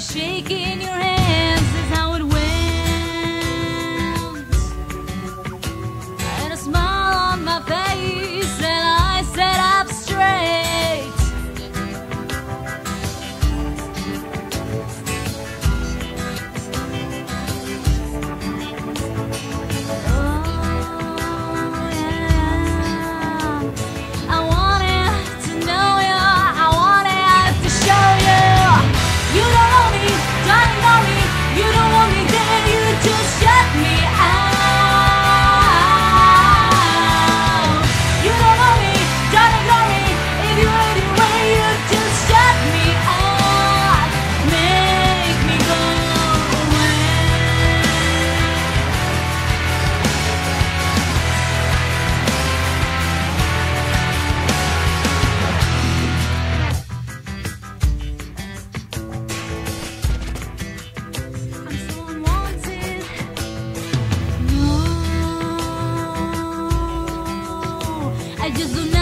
shaking your I just don't know.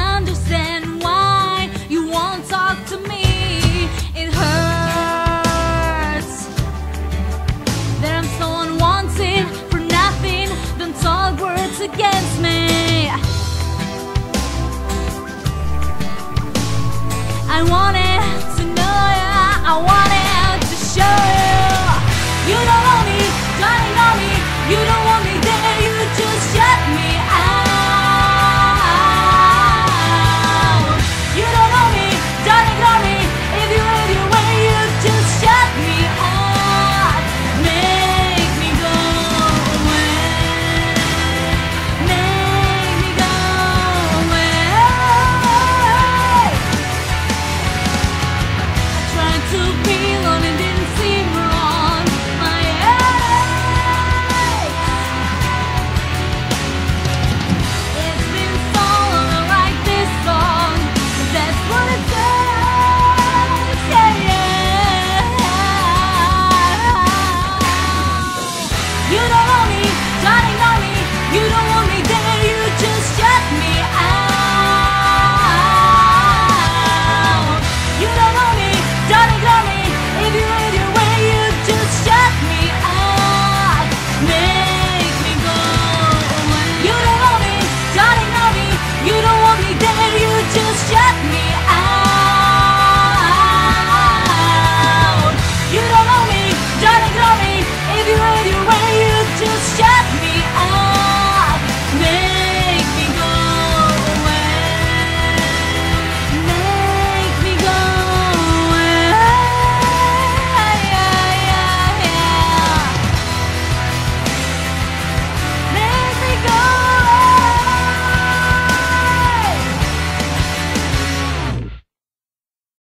You don't